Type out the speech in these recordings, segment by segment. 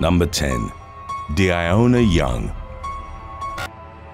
Number 10. Diona Young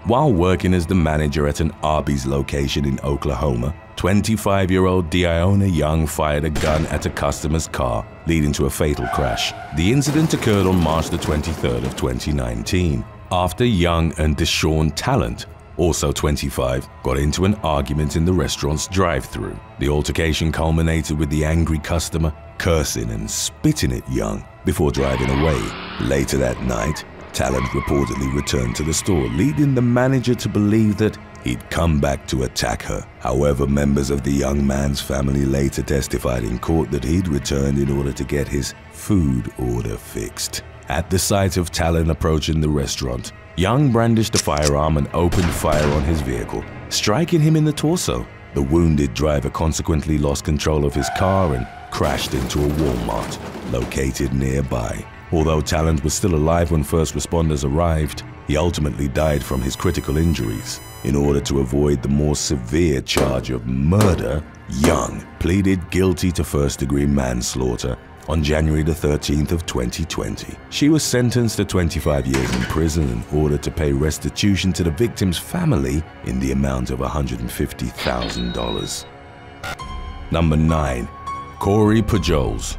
While working as the manager at an Arby's location in Oklahoma, 25-year-old Diona Young fired a gun at a customer's car, leading to a fatal crash. The incident occurred on March the 23rd of 2019, after Young and Deshawn Talent, also 25, got into an argument in the restaurant's drive-thru. The altercation culminated with the angry customer cursing and spitting at Young before driving away. Later that night, Talent reportedly returned to the store, leading the manager to believe that he'd come back to attack her. However, members of the young man's family later testified in court that he'd returned in order to get his food order fixed. At the sight of Talent approaching the restaurant, Young brandished a firearm and opened fire on his vehicle, striking him in the torso. The wounded driver consequently lost control of his car and crashed into a Walmart located nearby. Although Talent was still alive when first responders arrived, he ultimately died from his critical injuries. In order to avoid the more severe charge of murder, Young pleaded guilty to first-degree manslaughter on January the 13th of 2020. She was sentenced to 25 years in prison and ordered to pay restitution to the victim's family in the amount of $150,000. Number 9. Corey Pujols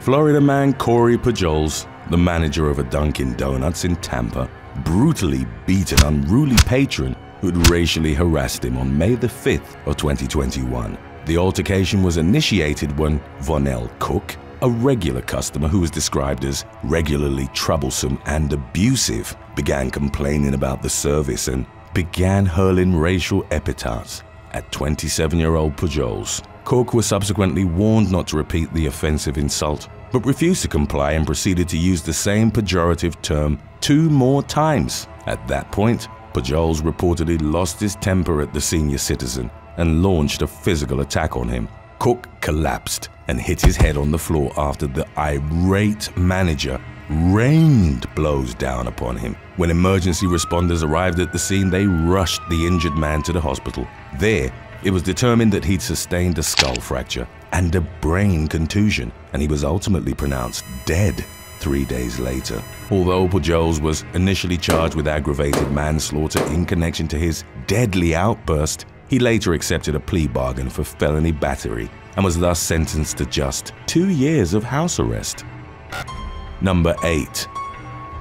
Florida man Corey Pujols, the manager of a Dunkin' Donuts in Tampa, brutally beat an unruly patron who'd racially harassed him on May the 5th of 2021. The altercation was initiated when Vonell Cook, a regular customer who was described as regularly troublesome and abusive, began complaining about the service and began hurling racial epithets at 27-year-old Pujols. Cook was subsequently warned not to repeat the offensive insult, but refused to comply and proceeded to use the same pejorative term two more times. At that point, Pujols reportedly lost his temper at the senior citizen and launched a physical attack on him. Cook collapsed and hit his head on the floor after the irate manager rained blows down upon him. When emergency responders arrived at the scene, they rushed the injured man to the hospital. There, it was determined that he'd sustained a skull fracture and a brain contusion, and he was ultimately pronounced dead three days later. Although Pujols was initially charged with aggravated manslaughter in connection to his deadly outburst, he later accepted a plea bargain for felony battery and was thus sentenced to just two years of house arrest. Number 8.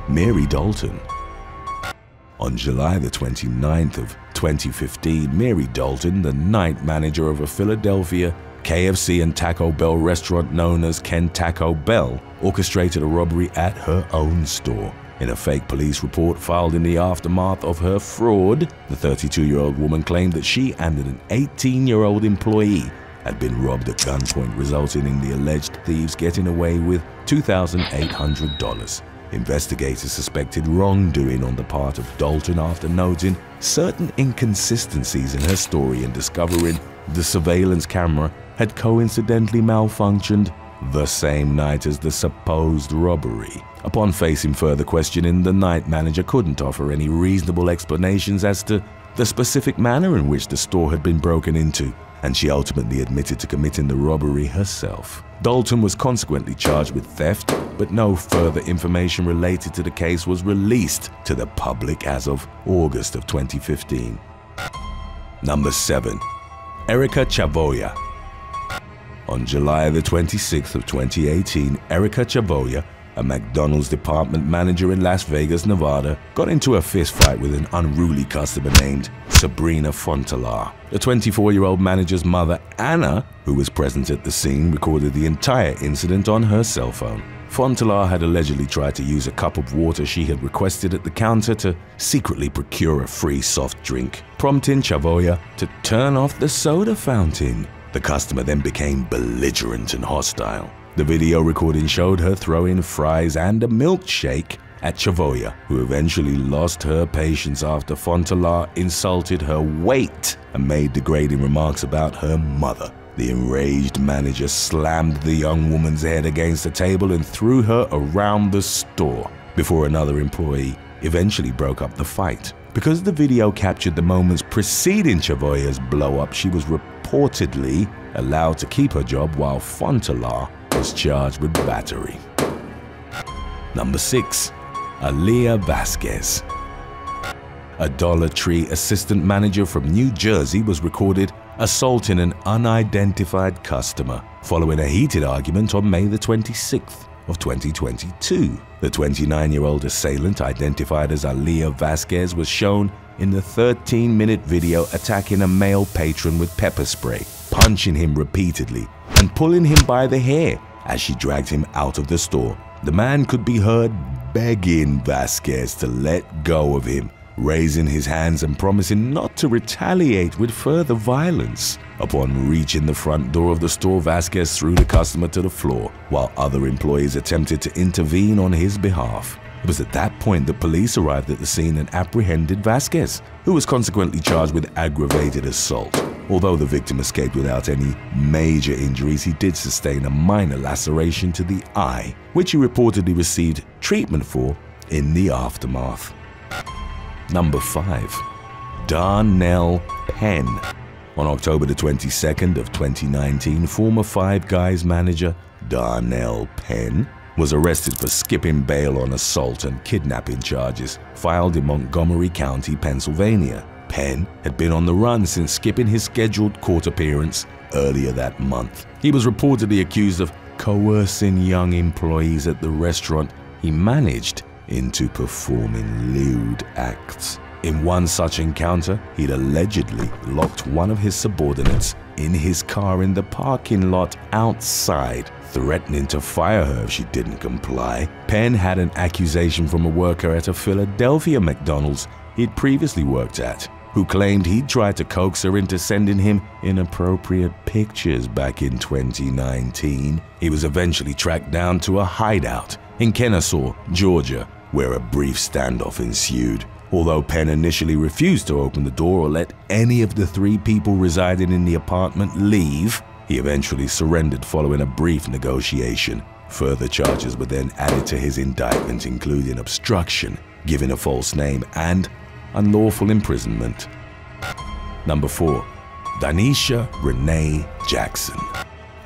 Mary Dalton on July the 29th of 2015, Mary Dalton, the night manager of a Philadelphia KFC and Taco Bell restaurant known as Ken Taco Bell, orchestrated a robbery at her own store. In a fake police report filed in the aftermath of her fraud, the 32-year-old woman claimed that she and an 18-year-old employee had been robbed at gunpoint, resulting in the alleged thieves getting away with $2,800. Investigators suspected wrongdoing on the part of Dalton after noting certain inconsistencies in her story and discovering the surveillance camera had coincidentally malfunctioned the same night as the supposed robbery. Upon facing further questioning, the night manager couldn't offer any reasonable explanations as to the specific manner in which the store had been broken into, and she ultimately admitted to committing the robbery herself. Dalton was consequently charged with theft, but no further information related to the case was released to the public as of August of 2015. Number 7. Erika Chavoya On July the 26th of 2018, Erika Chavoya, a McDonald's department manager in Las Vegas, Nevada, got into a fistfight with an unruly customer named Sabrina Fontalar. The 24-year-old manager's mother, Anna, who was present at the scene, recorded the entire incident on her cell phone. Fontalar had allegedly tried to use a cup of water she had requested at the counter to secretly procure a free soft drink, prompting Chavoya to turn off the soda fountain. The customer then became belligerent and hostile. The video recording showed her throwing fries and a milkshake at Chavoya, who eventually lost her patience after Fontalar insulted her weight and made degrading remarks about her mother. The enraged manager slammed the young woman's head against the table and threw her around the store before another employee eventually broke up the fight. Because the video captured the moments preceding Chavoya's blow-up, she was reportedly allowed to keep her job while Fontalar was charged with battery. Number 6. Aaliyah Vasquez. A Dollar Tree assistant manager from New Jersey was recorded assaulting an unidentified customer following a heated argument on May the 26th of 2022. The 29-year-old assailant, identified as Aaliyah Vasquez, was shown in the 13-minute video attacking a male patron with pepper spray, punching him repeatedly, and pulling him by the hair as she dragged him out of the store. The man could be heard begging Vasquez to let go of him, raising his hands and promising not to retaliate with further violence. Upon reaching the front door of the store, Vasquez threw the customer to the floor, while other employees attempted to intervene on his behalf. It was at that point that police arrived at the scene and apprehended Vasquez, who was consequently charged with aggravated assault. Although the victim escaped without any major injuries, he did sustain a minor laceration to the eye, which he reportedly received treatment for in the aftermath. Number 5. Darnell Penn on October the 22nd of 2019, former Five Guys manager Darnell Penn was arrested for skipping bail on assault and kidnapping charges filed in Montgomery County, Pennsylvania. Penn had been on the run since skipping his scheduled court appearance earlier that month. He was reportedly accused of coercing young employees at the restaurant he managed into performing lewd acts. In one such encounter, he'd allegedly locked one of his subordinates in his car in the parking lot outside threatening to fire her if she didn't comply. Penn had an accusation from a worker at a Philadelphia McDonald's he'd previously worked at, who claimed he'd tried to coax her into sending him inappropriate pictures back in 2019. He was eventually tracked down to a hideout in Kennesaw, Georgia, where a brief standoff ensued. Although Penn initially refused to open the door or let any of the three people residing in the apartment leave, he eventually surrendered following a brief negotiation. Further charges were then added to his indictment including obstruction, giving a false name, and unlawful imprisonment. Number 4. Danisha Renee Jackson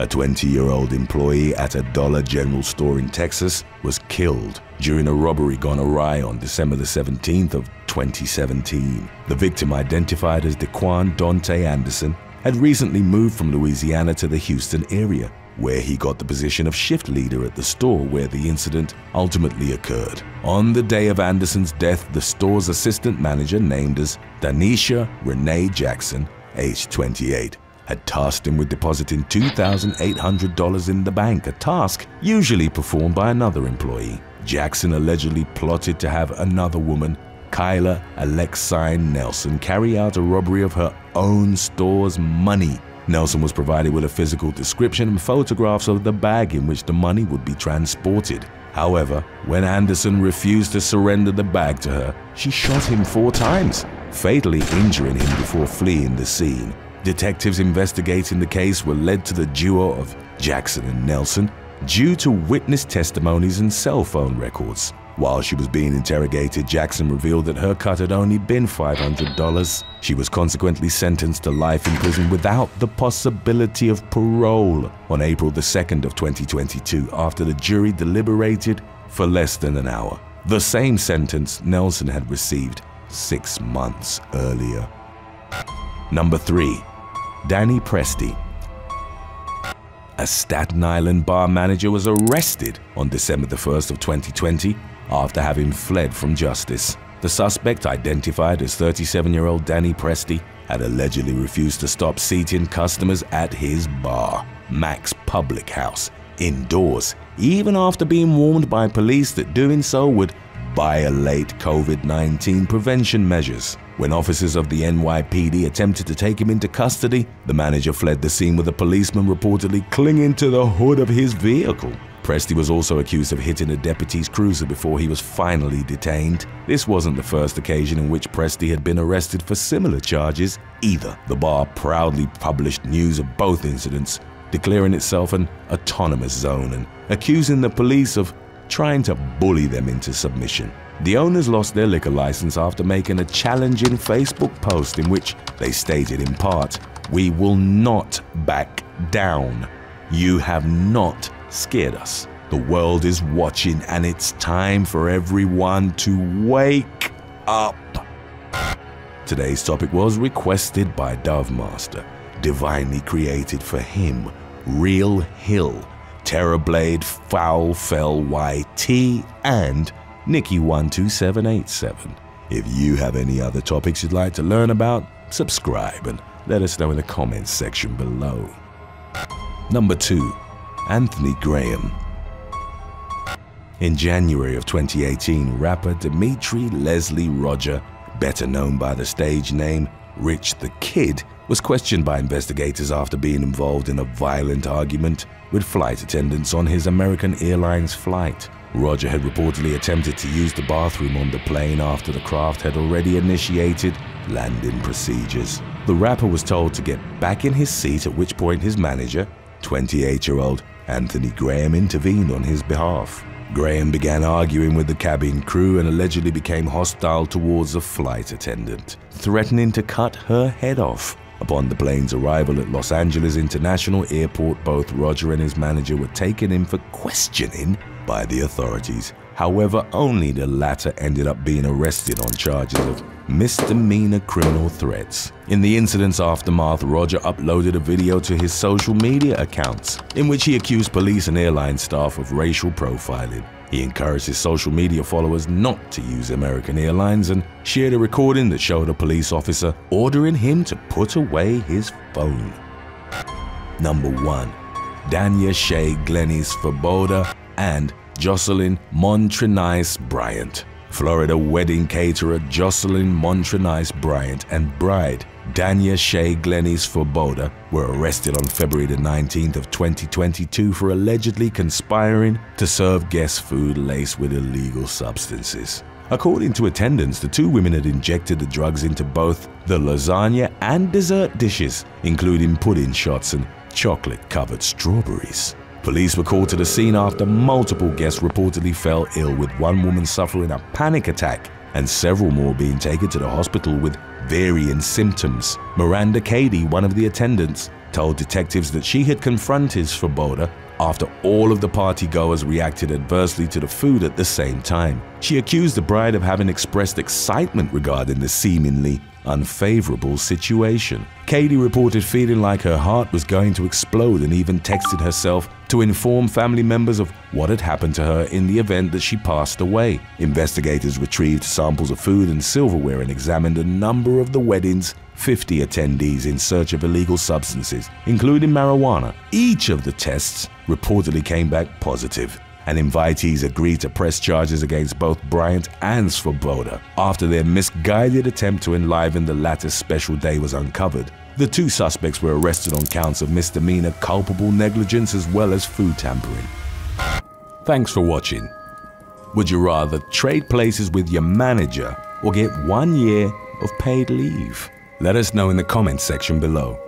a 20-year-old employee at a Dollar General store in Texas was killed during a robbery gone awry on December the 17th of 2017. The victim, identified as Dequan Dante Anderson, had recently moved from Louisiana to the Houston area, where he got the position of shift leader at the store where the incident ultimately occurred. On the day of Anderson's death, the store's assistant manager, named as Danisha Renee Jackson, aged 28, had tasked him with depositing $2,800 in the bank, a task usually performed by another employee. Jackson allegedly plotted to have another woman Kyla Alexine Nelson carry out a robbery of her own store's money. Nelson was provided with a physical description and photographs of the bag in which the money would be transported. However, when Anderson refused to surrender the bag to her, she shot him four times, fatally injuring him before fleeing the scene. Detectives investigating the case were led to the duo of Jackson and Nelson due to witness testimonies and cell phone records. While she was being interrogated, Jackson revealed that her cut had only been $500. She was consequently sentenced to life in prison without the possibility of parole on April the 2nd of 2022 after the jury deliberated for less than an hour. The same sentence Nelson had received six months earlier. Number 3. Danny Presti a Staten Island bar manager was arrested on December the 1st of 2020 after having fled from justice. The suspect, identified as 37-year-old Danny Presti, had allegedly refused to stop seating customers at his bar, Mac's Public House, indoors, even after being warned by police that doing so would violate COVID-19 prevention measures. When officers of the NYPD attempted to take him into custody, the manager fled the scene with a policeman reportedly clinging to the hood of his vehicle. Presti was also accused of hitting a deputy's cruiser before he was finally detained. This wasn't the first occasion in which Presti had been arrested for similar charges either. The bar proudly published news of both incidents, declaring itself an autonomous zone and accusing the police of trying to bully them into submission. The owners lost their liquor license after making a challenging Facebook post in which they stated in part, We will not back down. You have not scared us. The world is watching and it's time for everyone to wake up. Today's topic was requested by Dove Master, divinely created for him, Real Hill, Terrorblade, Foul Fell YT, and Nikki12787. If you have any other topics you'd like to learn about, subscribe and let us know in the comments section below. Number 2. Anthony Graham In January of 2018, rapper Dimitri Leslie Roger, better known by the stage name Rich the Kid, was questioned by investigators after being involved in a violent argument with flight attendants on his American Airlines flight. Roger had reportedly attempted to use the bathroom on the plane after the craft had already initiated landing procedures. The rapper was told to get back in his seat, at which point his manager, 28 year old Anthony Graham, intervened on his behalf. Graham began arguing with the cabin crew and allegedly became hostile towards a flight attendant, threatening to cut her head off. Upon the plane's arrival at Los Angeles International Airport, both Roger and his manager were taken in for questioning by the authorities. However, only the latter ended up being arrested on charges of misdemeanor criminal threats. In the incident's aftermath, Roger uploaded a video to his social media accounts in which he accused police and airline staff of racial profiling. He encouraged his social media followers not to use American Airlines and shared a recording that showed a police officer ordering him to put away his phone. Number 1. Danya Shea Glennis Svoboda and Jocelyn Montrenice Bryant. Florida wedding caterer Jocelyn Montrenice Bryant and bride Danya Shea Glennis Svoboda were arrested on February the 19th of 2022 for allegedly conspiring to serve guests food laced with illegal substances. According to attendants, the two women had injected the drugs into both the lasagna and dessert dishes, including pudding shots and chocolate-covered strawberries. Police were called to the scene after multiple guests reportedly fell ill, with one woman suffering a panic attack and several more being taken to the hospital with varying symptoms. Miranda Cady, one of the attendants, told detectives that she had confronted Svoboda after all of the partygoers reacted adversely to the food at the same time. She accused the bride of having expressed excitement regarding the seemingly unfavorable situation. Cady reported feeling like her heart was going to explode and even texted herself to inform family members of what had happened to her in the event that she passed away. Investigators retrieved samples of food and silverware and examined a number of the wedding's 50 attendees in search of illegal substances, including marijuana. Each of the tests reportedly came back positive and invitees agreed to press charges against both Bryant and Svoboda after their misguided attempt to enliven the latter's special day was uncovered. The two suspects were arrested on counts of misdemeanor culpable negligence as well as food tampering. Thanks for watching. Would you rather trade places with your manager or get one year of paid leave? Let us know in the comments section below.